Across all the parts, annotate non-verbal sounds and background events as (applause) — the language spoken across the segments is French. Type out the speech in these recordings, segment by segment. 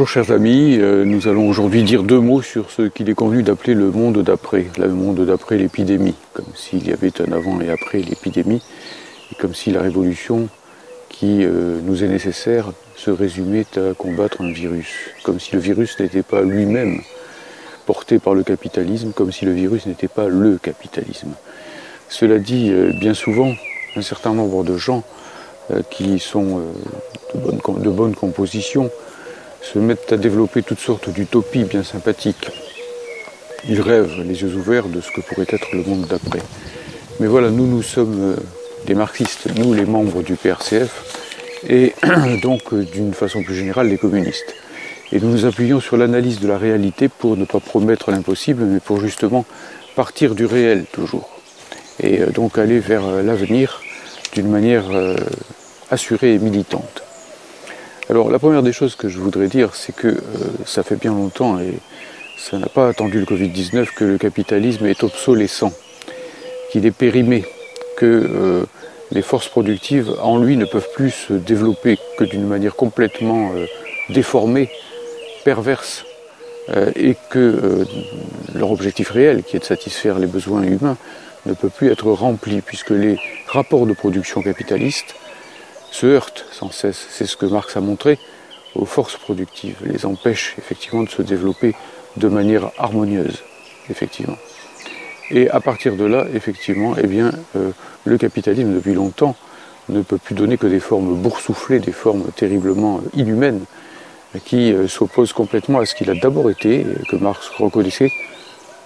Bonjour chers amis, euh, nous allons aujourd'hui dire deux mots sur ce qu'il est convenu d'appeler le monde d'après, le monde d'après l'épidémie, comme s'il y avait un avant et après l'épidémie, comme si la révolution qui euh, nous est nécessaire se résumait à combattre un virus, comme si le virus n'était pas lui-même porté par le capitalisme, comme si le virus n'était pas le capitalisme. Cela dit, euh, bien souvent, un certain nombre de gens qui sont de bonne composition, se mettent à développer toutes sortes d'utopies bien sympathiques. Ils rêvent les yeux ouverts de ce que pourrait être le monde d'après. Mais voilà, nous, nous sommes euh, des marxistes, nous les membres du PRCF, et (clears throat) donc euh, d'une façon plus générale les communistes. Et nous nous appuyons sur l'analyse de la réalité pour ne pas promettre l'impossible, mais pour justement partir du réel toujours. Et euh, donc aller vers l'avenir d'une manière assurée et militante. Alors la première des choses que je voudrais dire, c'est que euh, ça fait bien longtemps et ça n'a pas attendu le Covid-19 que le capitalisme est obsolescent, qu'il est périmé, que euh, les forces productives en lui ne peuvent plus se développer que d'une manière complètement euh, déformée, perverse, et que leur objectif réel, qui est de satisfaire les besoins humains, ne peut plus être rempli, puisque les rapports de production capitalistes se heurtent sans cesse, c'est ce que Marx a montré, aux forces productives, les empêche effectivement de se développer de manière harmonieuse, effectivement. Et à partir de là, effectivement, eh bien, euh, le capitalisme, depuis longtemps, ne peut plus donner que des formes boursouflées, des formes terriblement inhumaines, qui euh, s'opposent complètement à ce qu'il a d'abord été, que Marx reconnaissait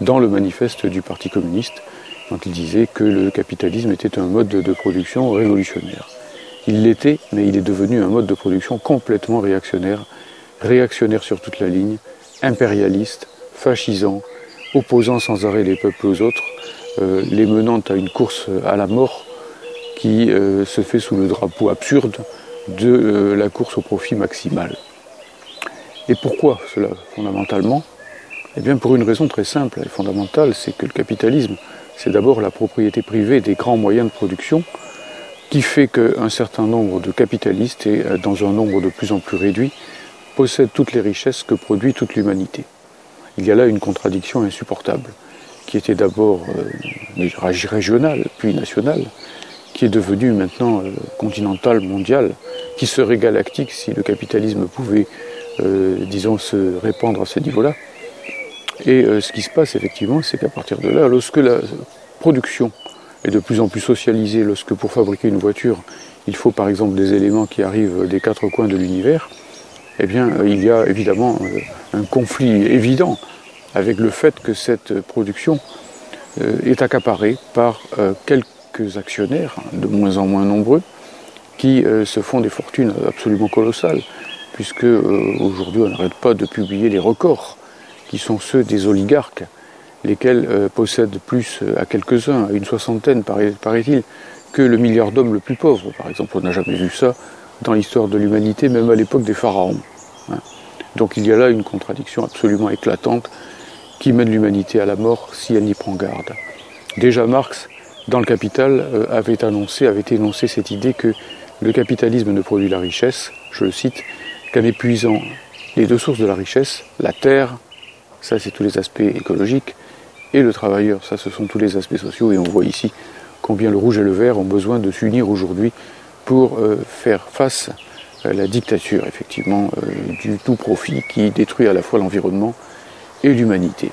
dans le manifeste du Parti communiste, quand il disait que le capitalisme était un mode de production révolutionnaire. Il l'était, mais il est devenu un mode de production complètement réactionnaire, réactionnaire sur toute la ligne, impérialiste, fascisant, opposant sans arrêt les peuples aux autres, euh, les menant à une course à la mort qui euh, se fait sous le drapeau absurde de euh, la course au profit maximal. Et pourquoi cela fondamentalement? Eh bien pour une raison très simple et fondamentale, c'est que le capitalisme, c'est d'abord la propriété privée des grands moyens de production, qui fait qu'un certain nombre de capitalistes, et euh, dans un nombre de plus en plus réduit, possèdent toutes les richesses que produit toute l'humanité. Il y a là une contradiction insupportable, qui était d'abord euh, régionale, puis nationale, qui est devenue maintenant euh, continentale, mondiale, qui serait galactique si le capitalisme pouvait, disons, se répandre à ce niveau-là. Et ce qui se passe effectivement, c'est qu'à partir de là, lorsque la production est de plus en plus socialisé lorsque pour fabriquer une voiture, il faut par exemple des éléments qui arrivent des quatre coins de l'univers, eh bien euh, il y a évidemment euh, un conflit évident avec le fait que cette production euh, est accaparée par quelques actionnaires, de moins en moins nombreux, qui se font des fortunes absolument colossales, puisque aujourd'hui on n'arrête pas de publier les records qui sont ceux des oligarques lesquels euh, possèdent plus euh, à quelques-uns, à une soixantaine paraît-il, que le milliard d'hommes le plus pauvre. Par exemple, on n'a jamais vu ça dans l'histoire de l'humanité, même à l'époque des pharaons. Hein. Donc il y a là une contradiction absolument éclatante qui mène l'humanité à la mort si elle n'y prend garde. Déjà Marx, dans le Capital, euh, avait annoncé, avait énoncé cette idée que le capitalisme ne produit la richesse, je le cite, qu'en épuisant les deux sources de la richesse, la terre, ça c'est tous les aspects écologiques, et le travailleur. Ça, ce sont tous les aspects sociaux et on voit ici combien le rouge et le vert ont besoin de s'unir aujourd'hui pour euh, faire face à la dictature, effectivement, euh, du tout profit qui détruit à la fois l'environnement et l'humanité.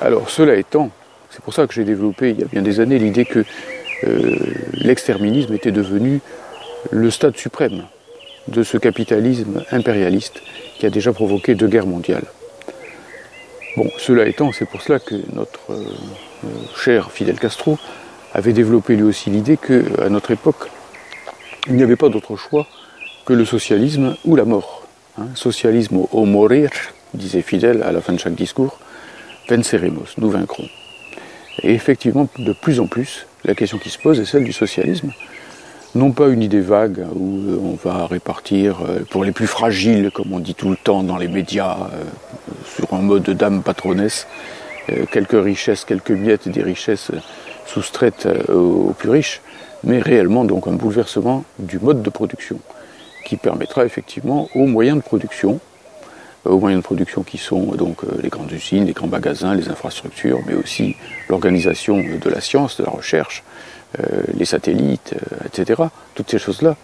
Alors, cela étant, c'est pour ça que j'ai développé il y a bien des années l'idée que euh, l'exterminisme était devenu le stade suprême de ce capitalisme impérialiste qui a déjà provoqué deux guerres mondiales. Bon, cela étant, c'est pour cela que notre euh, euh, cher Fidel Castro avait développé lui aussi l'idée qu'à notre époque, il n'y avait pas d'autre choix que le socialisme ou la mort. Hein. socialisme au morir, disait Fidel à la fin de chaque discours, venceremos, nous vaincrons. Et effectivement, de plus en plus, la question qui se pose est celle du socialisme non pas une idée vague où euh, on va répartir euh, pour les plus fragiles, comme on dit tout le temps dans les médias, euh, sur un mode de dame patronesse, quelques richesses, quelques miettes des richesses soustraites aux plus riches, mais réellement donc un bouleversement du mode de production qui permettra effectivement aux moyens de production aux moyens de production qui sont donc les grandes usines, les grands magasins, les infrastructures, mais aussi l'organisation de la science, de la recherche, les satellites, etc. Toutes ces choses-là,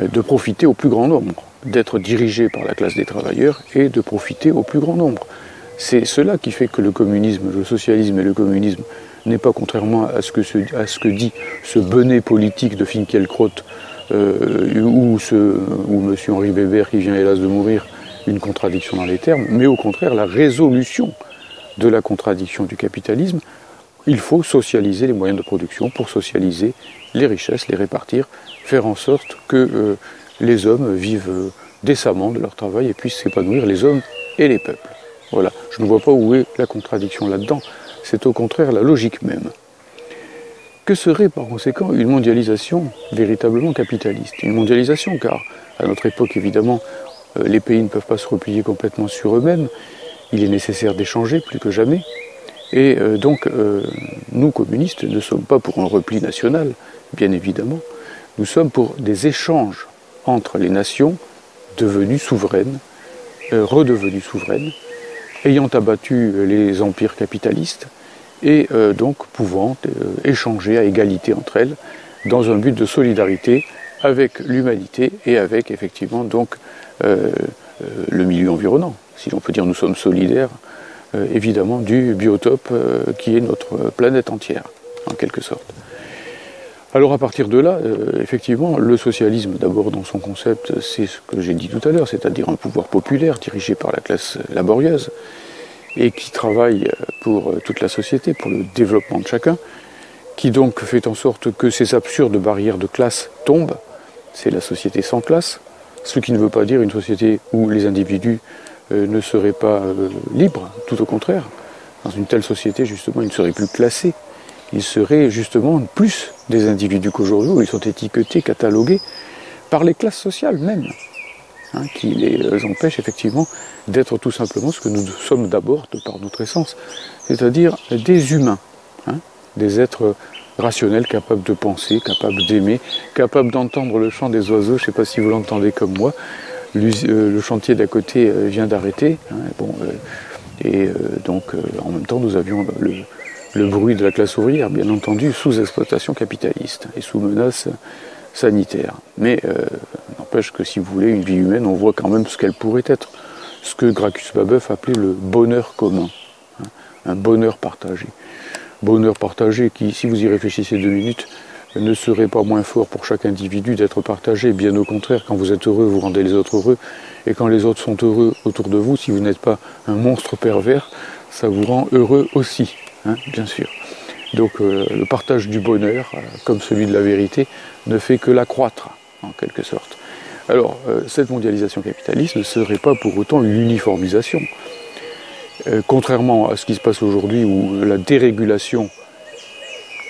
de profiter au plus grand nombre, d'être dirigé par la classe des travailleurs et de profiter au plus grand nombre. C'est cela qui fait que le communisme, le socialisme et le communisme n'est pas, contrairement à ce que, dit ce bonnet politique de Finkielkraut euh, ou, ou M. Henri Weber qui vient hélas de mourir, une contradiction dans les termes, mais au contraire la résolution de la contradiction du capitalisme. Il faut socialiser les moyens de production pour socialiser les richesses, les répartir, faire en sorte que euh, les hommes vivent euh, décemment de leur travail et puissent s'épanouir, les hommes et les peuples. Voilà, je ne vois pas où est la contradiction là-dedans, c'est au contraire la logique même. Que serait par conséquent une mondialisation véritablement capitaliste? Une mondialisation, car à notre époque évidemment, euh, les pays ne peuvent pas se replier complètement sur eux-mêmes, il est nécessaire d'échanger plus que jamais, et euh, donc euh, nous communistes ne sommes pas pour un repli national, bien évidemment, nous sommes pour des échanges entre les nations devenues souveraines, redevenues souveraines, ayant abattu les empires capitalistes et euh, donc pouvant euh, échanger à égalité entre elles dans un but de solidarité avec l'humanité et avec effectivement donc euh, le milieu environnant. Si l'on peut dire nous sommes solidaires évidemment du biotope qui est notre planète entière en quelque sorte. Alors à partir de là, effectivement, le socialisme, d'abord dans son concept, c'est ce que j'ai dit tout à l'heure, c'est-à-dire un pouvoir populaire dirigé par la classe laborieuse et qui travaille pour toute la société, pour le développement de chacun, qui donc fait en sorte que ces absurdes barrières de classe tombent. C'est la société sans classe, ce qui ne veut pas dire une société où les individus ne seraient pas libres, tout au contraire. Dans une telle société, justement, ils ne seraient plus classés, ils seraient justement plus des individus qu'aujourd'hui, où ils sont étiquetés, catalogués par les classes sociales même, hein, qui les empêchent effectivement d'être tout simplement ce que nous sommes d'abord de par notre essence, c'est-à-dire des humains, hein, des êtres rationnels, capables de penser, capables d'aimer, capables d'entendre le chant des oiseaux, je ne sais pas si vous l'entendez comme moi, euh, le chantier d'à côté euh, vient d'arrêter, hein, bon, euh, et donc en même temps nous avions le, bruit de la classe ouvrière, bien entendu, sous exploitation capitaliste et sous menace sanitaire. Mais euh, n'empêche que si vous voulez, une vie humaine, on voit quand même ce qu'elle pourrait être. Ce que Gracchus Babeuf appelait le bonheur commun, hein, un bonheur partagé. Bonheur partagé qui, si vous y réfléchissez deux minutes, ne serait pas moins fort pour chaque individu d'être partagé. Bien au contraire, quand vous êtes heureux, vous rendez les autres heureux. Et quand les autres sont heureux autour de vous, si vous n'êtes pas un monstre pervers, ça vous rend heureux aussi. Hein, bien sûr. Donc euh, le partage du bonheur, euh, comme celui de la vérité, ne fait que l'accroître, en quelque sorte. Alors, euh, cette mondialisation capitaliste ne serait pas pour autant une uniformisation. contrairement à ce qui se passe aujourd'hui, où la dérégulation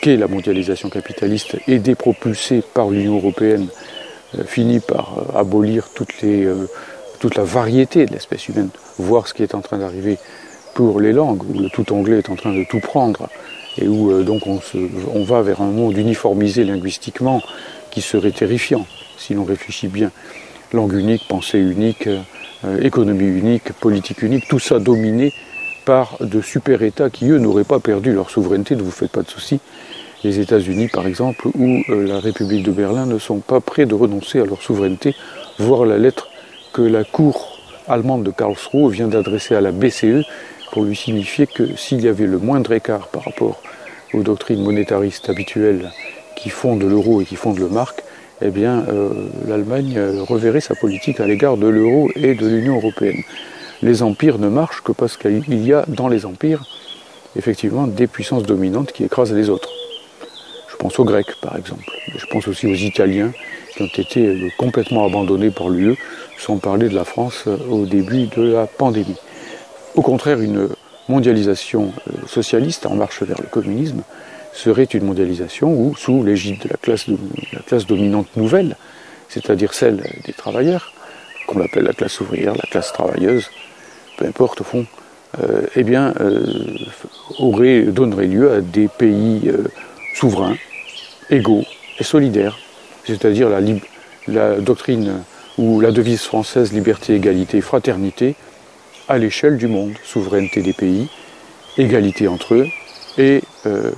qu'est la mondialisation capitaliste, aidée, propulsée par l'Union européenne, finit par abolir toute la variété de l'espèce humaine, voir ce qui est en train d'arriver pour les langues, où le tout anglais est en train de tout prendre, et où euh, donc on, on, va vers un monde uniformisé linguistiquement qui serait terrifiant, si l'on réfléchit bien. Langue unique, pensée unique, euh, économie unique, politique unique, tout ça dominé par de super-États qui, eux, n'auraient pas perdu leur souveraineté, ne vous faites pas de soucis. Les États-Unis, par exemple, ou euh, la République de Berlin ne sont pas prêts de renoncer à leur souveraineté, voire la lettre que la Cour allemande de Karlsruhe vient d'adresser à la BCE pour lui signifier que s'il y avait le moindre écart par rapport aux doctrines monétaristes habituelles qui fondent l'euro et qui fondent le marque, eh bien euh, l'Allemagne euh, reverrait sa politique à l'égard de l'euro et de l'Union européenne. Les empires ne marchent que parce qu'il y a dans les empires effectivement des puissances dominantes qui écrasent les autres. Pense aux Grecs par exemple, je pense aussi aux Italiens qui ont été euh, complètement abandonnés par l'UE, sans parler de la France au début de la pandémie. Au contraire, une mondialisation euh, socialiste en marche vers le communisme serait une mondialisation où, sous l'égide de la classe, la classe dominante nouvelle, c'est-à-dire celle des travailleurs, qu'on appelle la classe ouvrière, la classe travailleuse, peu importe au fond, euh, eh bien, euh, aurait, donnerait lieu à des pays souverains, égaux et solidaires, c'est-à-dire la, doctrine ou la devise française liberté, égalité, fraternité, à l'échelle du monde. Souveraineté des pays, égalité entre eux et euh,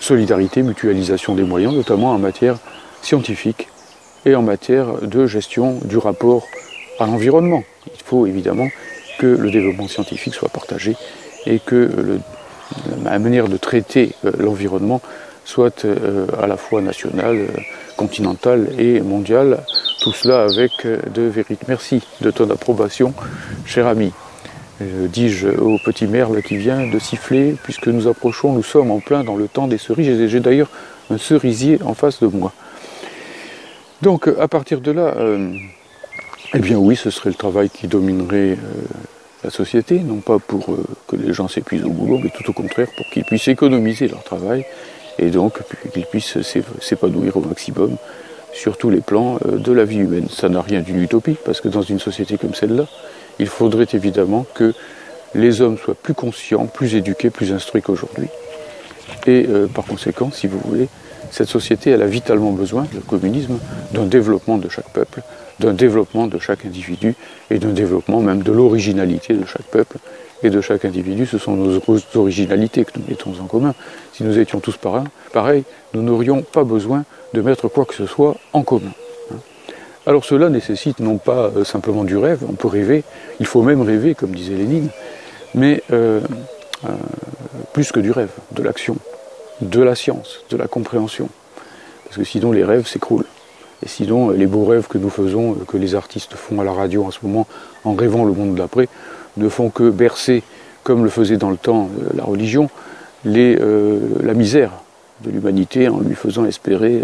solidarité, mutualisation des moyens, notamment en matière scientifique et en matière de gestion du rapport à l'environnement. Il faut évidemment que le développement scientifique soit partagé et que la manière de traiter euh, l'environnement soit euh, à la fois nationale, continentale et mondiale. Tout cela avec de vérité. Merci de ton approbation, cher ami. Euh, dis-je au petit merle qui vient de siffler, puisque nous approchons, nous sommes en plein dans le temps des cerises. J'ai d'ailleurs un cerisier en face de moi. Donc à partir de là, euh, eh bien oui, ce serait le travail qui dominerait euh, la société, non pas pour que les gens s'épuisent au boulot, mais tout au contraire pour qu'ils puissent économiser leur travail et donc qu'ils puissent s'épanouir au maximum sur tous les plans de la vie humaine. Ça n'a rien d'une utopie, parce que dans une société comme celle-là, il faudrait évidemment que les hommes soient plus conscients, plus éduqués, plus instruits qu'aujourd'hui. Et euh, par conséquent, si vous voulez, cette société, elle a vitalement besoin, le communisme, d'un développement de chaque peuple, d'un développement de chaque individu et d'un développement même de l'originalité de chaque peuple et de chaque individu. Ce sont nos originalités que nous mettons en commun. Si nous étions tous pareils, nous n'aurions pas besoin de mettre quoi que ce soit en commun. Alors cela nécessite non pas euh, simplement du rêve, on peut rêver, il faut même rêver, comme disait Lénine, mais euh, euh, plus que du rêve, de l'action, de la science, de la compréhension. Parce que sinon les rêves s'écroulent. Et sinon les beaux rêves que nous faisons, que les artistes font à la radio en ce moment, en rêvant le monde d'après, ne font que bercer, comme le faisait dans le temps la religion, les, la misère de l'humanité en lui faisant espérer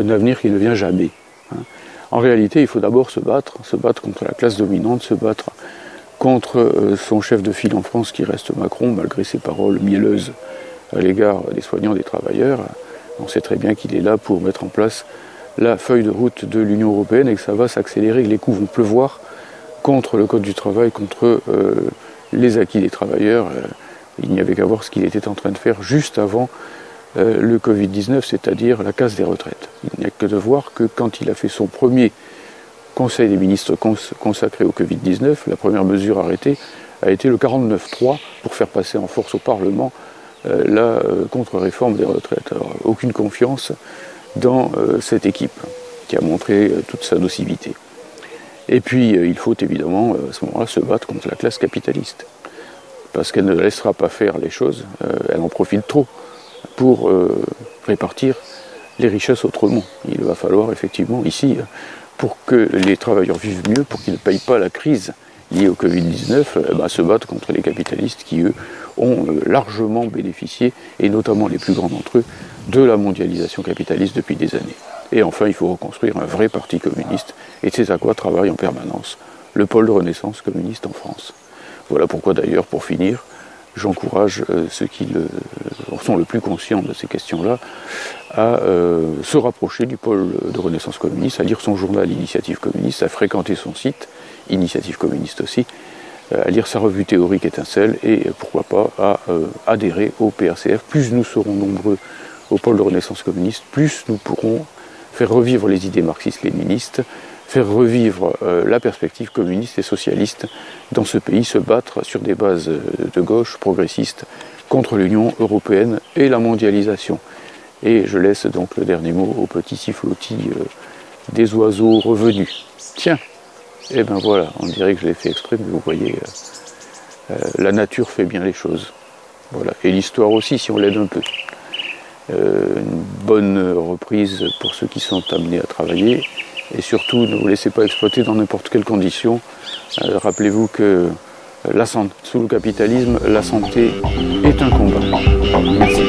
un avenir qui ne vient jamais. En réalité, il faut d'abord se battre, se battre contre la classe dominante, se battre contre euh, son chef de file en France qui reste Macron, malgré ses paroles mielleuses à l'égard des soignants, des travailleurs. On sait très bien qu'il est là pour mettre en place la feuille de route de l'Union européenne et que ça va s'accélérer, que les coups vont pleuvoir contre le Code du travail, contre euh, les acquis des travailleurs. Euh, il n'y avait qu'à voir ce qu'il était en train de faire juste avant euh, le Covid-19, c'est-à-dire la casse des retraites. Il n'y a que de voir que quand il a fait son premier Conseil des ministres consacré au Covid-19, la première mesure arrêtée a été le 49-3 pour faire passer en force au Parlement la contre-réforme des retraites. aucune confiance dans cette équipe qui a montré toute sa nocivité. Et puis, il faut évidemment à ce moment-là se battre contre la classe capitaliste, parce qu'elle ne laissera pas faire les choses, elle en profite trop pour euh, répartir les richesses autrement. Il va falloir effectivement ici, pour que les travailleurs vivent mieux, pour qu'ils ne payent pas la crise liée au Covid-19, eh ben, se battre contre les capitalistes qui, eux, ont euh, largement bénéficié, et notamment les plus grands d'entre eux, de la mondialisation capitaliste depuis des années. Et enfin, il faut reconstruire un vrai parti communiste, et c'est à quoi travaille en permanence le pôle de renaissance communiste en France. Voilà pourquoi d'ailleurs, pour finir, j'encourage euh, ceux qui le, sont le plus conscients de ces questions-là à euh, se rapprocher du pôle de Renaissance communiste, à lire son journal Initiative communiste, à fréquenter son site, Initiative communiste aussi, euh, à lire sa revue théorique étincelle et pourquoi pas à adhérer au PRCF. Plus nous serons nombreux au pôle de Renaissance communiste, plus nous pourrons faire revivre les idées marxistes-léninistes, faire revivre euh, la perspective communiste et socialiste dans ce pays, se battre sur des bases euh, de gauche progressistes contre l'Union européenne et la mondialisation. Et je laisse donc le dernier mot au petit sifflotis euh, des oiseaux revenus. Tiens, et eh ben voilà, on dirait que je l'ai fait exprès, mais vous voyez, la nature fait bien les choses. Voilà. Et l'histoire aussi, si on l'aide un peu. Une bonne reprise pour ceux qui sont amenés à travailler et surtout, ne vous laissez pas exploiter dans n'importe quelles conditions. Euh, rappelez-vous que la santé, sous le capitalisme, la santé est un combat. Merci.